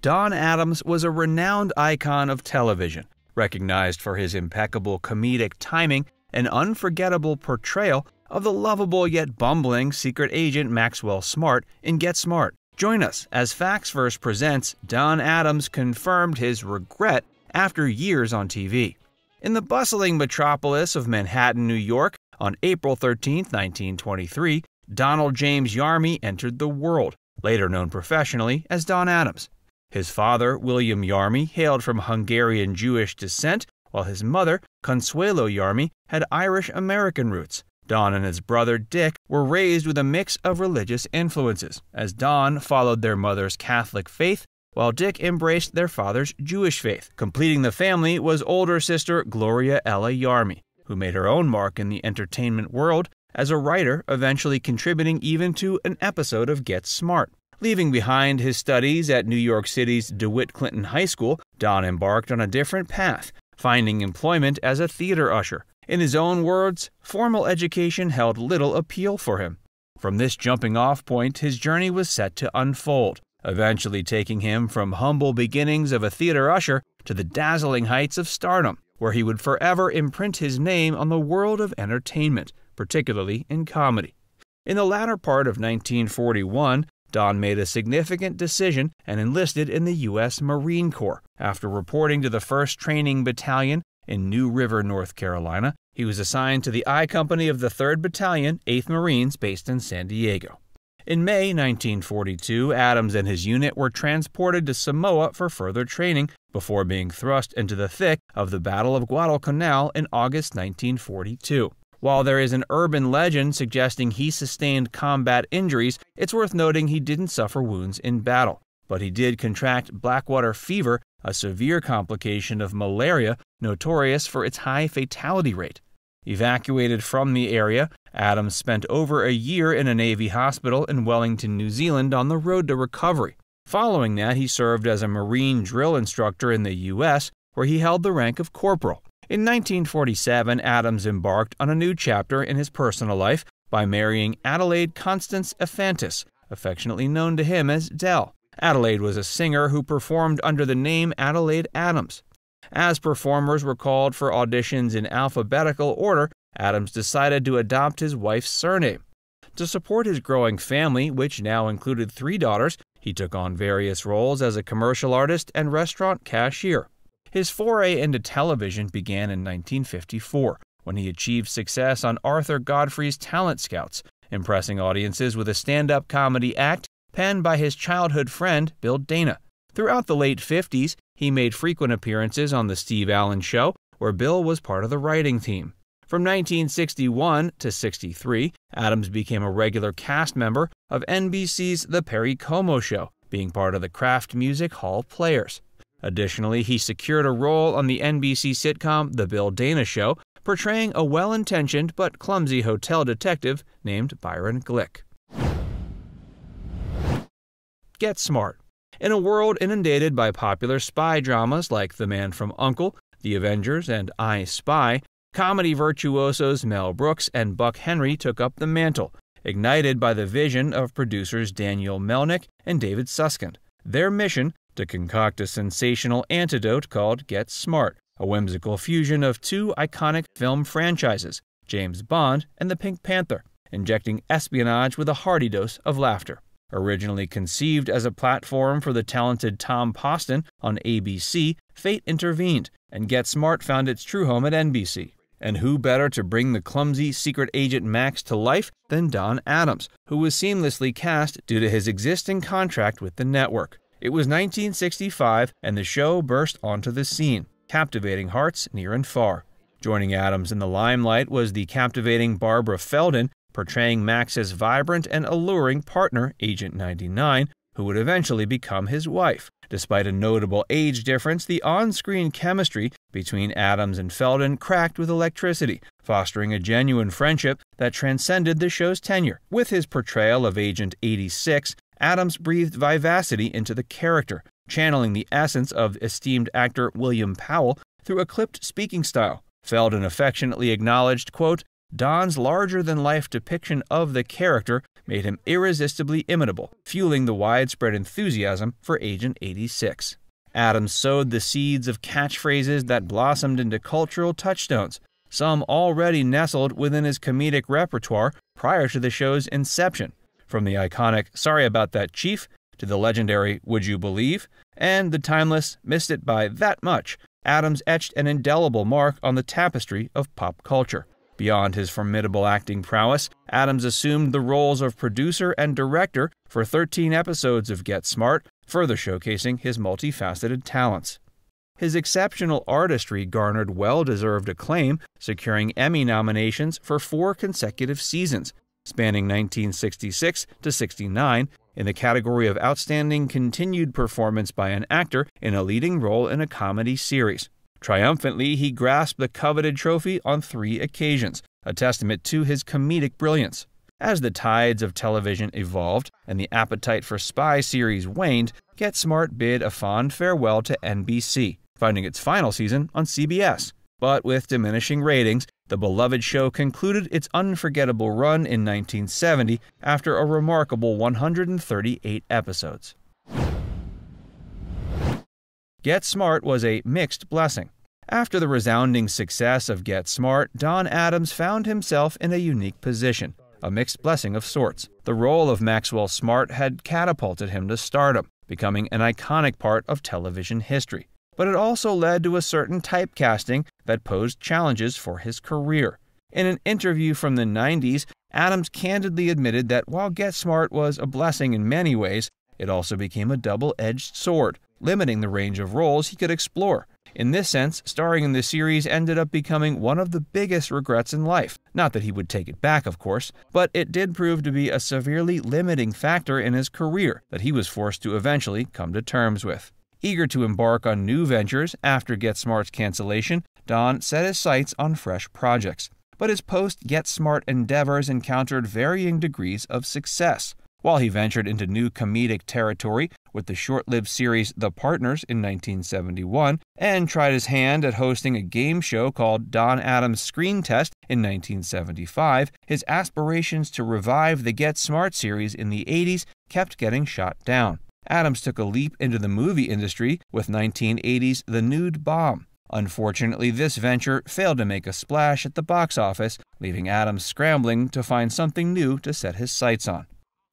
Don Adams was a renowned icon of television, recognized for his impeccable comedic timing and unforgettable portrayal of the lovable yet bumbling secret agent Maxwell Smart in Get Smart. Join us as Facts Verse presents Don Adams confirmed his regret after years on TV. In the bustling metropolis of Manhattan, New York, on April 13, 1923, Donald James Yarmy entered the world, later known professionally as Don Adams. His father, William Yarmy, hailed from Hungarian Jewish descent, while his mother, Consuelo Yarmy, had Irish American roots. Don and his brother Dick were raised with a mix of religious influences, as Don followed their mother's Catholic faith, while Dick embraced their father's Jewish faith. Completing the family was older sister Gloria Ella Yarmy, who made her own mark in the entertainment world as a writer, eventually contributing even to an episode of Get Smart. Leaving behind his studies at New York City's DeWitt Clinton High School, Don embarked on a different path, finding employment as a theater usher. In his own words, formal education held little appeal for him. From this jumping off point, his journey was set to unfold, eventually taking him from humble beginnings of a theater usher to the dazzling heights of stardom, where he would forever imprint his name on the world of entertainment, particularly in comedy. In the latter part of 1941, Don made a significant decision and enlisted in the U.S. Marine Corps. After reporting to the 1st Training Battalion in New River, North Carolina, he was assigned to the I Company of the 3rd Battalion, 8th Marines, based in San Diego. In May 1942, Adams and his unit were transported to Samoa for further training before being thrust into the thick of the Battle of Guadalcanal in August 1942. While there is an urban legend suggesting he sustained combat injuries, it's worth noting he didn't suffer wounds in battle. But he did contract blackwater fever, a severe complication of malaria notorious for its high fatality rate. Evacuated from the area, Adams spent over a year in a Navy hospital in Wellington, New Zealand on the road to recovery. Following that, he served as a Marine drill instructor in the U.S., where he held the rank of corporal. In 1947, Adams embarked on a new chapter in his personal life by marrying Adelaide Constance Efantis, affectionately known to him as Dell. Adelaide was a singer who performed under the name Adelaide Adams. As performers were called for auditions in alphabetical order, Adams decided to adopt his wife's surname. To support his growing family, which now included three daughters, he took on various roles as a commercial artist and restaurant cashier. His foray into television began in 1954 when he achieved success on Arthur Godfrey's Talent Scouts, impressing audiences with a stand up comedy act penned by his childhood friend Bill Dana. Throughout the late 50s, he made frequent appearances on The Steve Allen Show, where Bill was part of the writing team. From 1961 to 63, Adams became a regular cast member of NBC's The Perry Como Show, being part of the Kraft Music Hall Players. Additionally, he secured a role on the NBC sitcom The Bill Dana Show, portraying a well intentioned but clumsy hotel detective named Byron Glick. Get smart. In a world inundated by popular spy dramas like The Man from Uncle, The Avengers, and I Spy, comedy virtuosos Mel Brooks and Buck Henry took up the mantle, ignited by the vision of producers Daniel Melnick and David Susskind. Their mission to concoct a sensational antidote called Get Smart, a whimsical fusion of two iconic film franchises, James Bond and The Pink Panther, injecting espionage with a hearty dose of laughter. Originally conceived as a platform for the talented Tom Poston on ABC, fate intervened, and Get Smart found its true home at NBC. And who better to bring the clumsy secret agent Max to life than Don Adams, who was seamlessly cast due to his existing contract with the network. It was 1965, and the show burst onto the scene, captivating hearts near and far. Joining Adams in the limelight was the captivating Barbara Feldon, portraying Max's vibrant and alluring partner, Agent 99, who would eventually become his wife. Despite a notable age difference, the on screen chemistry between Adams and Feldon cracked with electricity, fostering a genuine friendship that transcended the show's tenure. With his portrayal of Agent 86, Adams breathed vivacity into the character, channeling the essence of esteemed actor William Powell through a clipped speaking style. Feldon affectionately acknowledged, quote, Don's larger than life depiction of the character made him irresistibly imitable, fueling the widespread enthusiasm for Agent 86. Adams sowed the seeds of catchphrases that blossomed into cultural touchstones, some already nestled within his comedic repertoire prior to the show's inception, from the iconic Sorry About That Chief to the legendary Would You Believe, and the timeless Missed It By That Much, Adams etched an indelible mark on the tapestry of pop culture. Beyond his formidable acting prowess, Adams assumed the roles of producer and director for 13 episodes of Get Smart, further showcasing his multifaceted talents. His exceptional artistry garnered well deserved acclaim, securing Emmy nominations for four consecutive seasons, spanning 1966 to 69, in the category of Outstanding Continued Performance by an Actor in a Leading Role in a Comedy Series. Triumphantly, he grasped the coveted trophy on three occasions, a testament to his comedic brilliance. As the tides of television evolved and the appetite for spy series waned, Get Smart bid a fond farewell to NBC, finding its final season on CBS. But with diminishing ratings, the beloved show concluded its unforgettable run in 1970 after a remarkable 138 episodes. Get Smart was a mixed blessing. After the resounding success of Get Smart, Don Adams found himself in a unique position, a mixed blessing of sorts. The role of Maxwell Smart had catapulted him to stardom, becoming an iconic part of television history but it also led to a certain typecasting that posed challenges for his career. In an interview from the 90s, Adams candidly admitted that while Get Smart was a blessing in many ways, it also became a double edged sword, limiting the range of roles he could explore. In this sense, starring in the series ended up becoming one of the biggest regrets in life. Not that he would take it back, of course, but it did prove to be a severely limiting factor in his career that he was forced to eventually come to terms with. Eager to embark on new ventures after Get Smart's cancellation, Don set his sights on fresh projects. But his post Get Smart endeavors encountered varying degrees of success. While he ventured into new comedic territory with the short lived series The Partners in 1971 and tried his hand at hosting a game show called Don Adams Screen Test in 1975, his aspirations to revive the Get Smart series in the 80s kept getting shot down. Adams took a leap into the movie industry with 1980's The Nude Bomb. Unfortunately, this venture failed to make a splash at the box office, leaving Adams scrambling to find something new to set his sights on.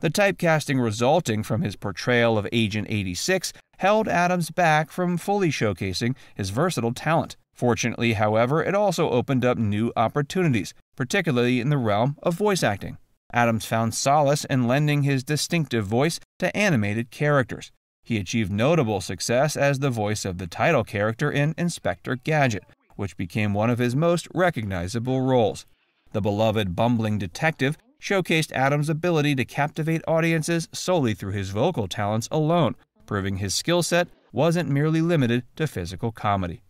The typecasting resulting from his portrayal of Agent 86 held Adams back from fully showcasing his versatile talent. Fortunately, however, it also opened up new opportunities, particularly in the realm of voice acting. Adams found solace in lending his distinctive voice to animated characters. He achieved notable success as the voice of the title character in Inspector Gadget, which became one of his most recognizable roles. The beloved bumbling detective showcased Adams' ability to captivate audiences solely through his vocal talents alone, proving his skill set wasn't merely limited to physical comedy.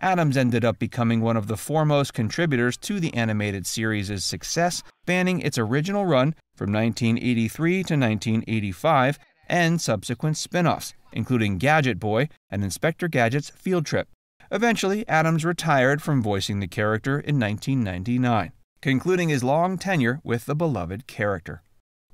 Adams ended up becoming one of the foremost contributors to the animated series' success, spanning its original run from 1983 to 1985 and subsequent spin offs, including Gadget Boy and Inspector Gadget's Field Trip. Eventually, Adams retired from voicing the character in 1999, concluding his long tenure with the beloved character.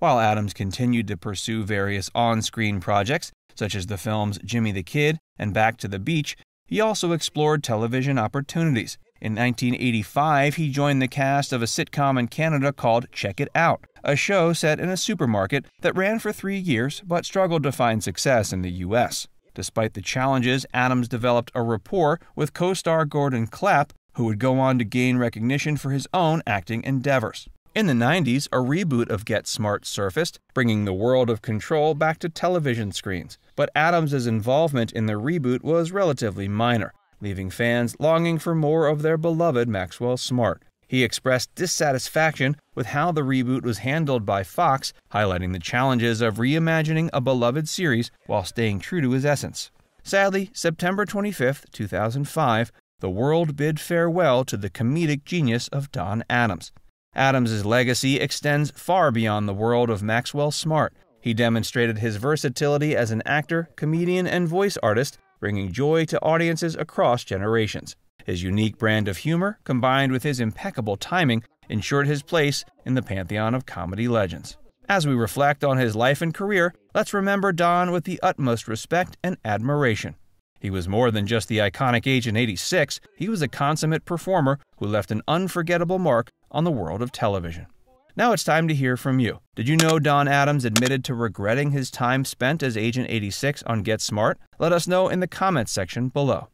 While Adams continued to pursue various on screen projects, such as the films Jimmy the Kid and Back to the Beach, he also explored television opportunities. In 1985, he joined the cast of a sitcom in Canada called Check It Out, a show set in a supermarket that ran for three years but struggled to find success in the U.S. Despite the challenges, Adams developed a rapport with co star Gordon Clapp, who would go on to gain recognition for his own acting endeavors. In the 90s, a reboot of Get Smart surfaced, bringing the world of control back to television screens. But Adams' involvement in the reboot was relatively minor, leaving fans longing for more of their beloved Maxwell Smart. He expressed dissatisfaction with how the reboot was handled by Fox, highlighting the challenges of reimagining a beloved series while staying true to his essence. Sadly, September 25, 2005, the world bid farewell to the comedic genius of Don Adams. Adams's legacy extends far beyond the world of Maxwell Smart. He demonstrated his versatility as an actor, comedian, and voice artist, bringing joy to audiences across generations. His unique brand of humor, combined with his impeccable timing, ensured his place in the pantheon of comedy legends. As we reflect on his life and career, let's remember Don with the utmost respect and admiration. He was more than just the iconic Agent 86, he was a consummate performer who left an unforgettable mark on the world of television. Now it's time to hear from you. Did you know Don Adams admitted to regretting his time spent as Agent 86 on Get Smart? Let us know in the comments section below.